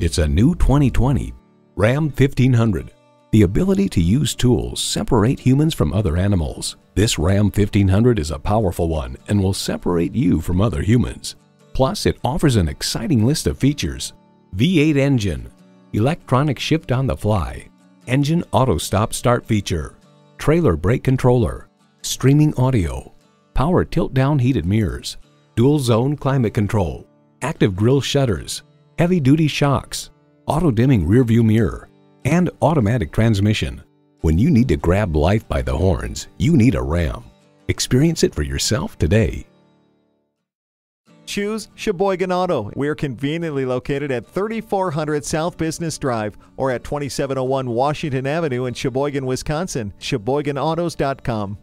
It's a new 2020 Ram 1500. The ability to use tools separate humans from other animals. This Ram 1500 is a powerful one and will separate you from other humans. Plus, it offers an exciting list of features. V8 engine, electronic shift on the fly, engine auto stop start feature, trailer brake controller, streaming audio, power tilt down heated mirrors, dual zone climate control, active grille shutters, heavy duty shocks, auto dimming rearview mirror, and automatic transmission. When you need to grab life by the horns, you need a Ram. Experience it for yourself today. Choose Sheboygan Auto. We're conveniently located at 3400 South Business Drive or at 2701 Washington Avenue in Sheboygan, Wisconsin. SheboyganAutos.com.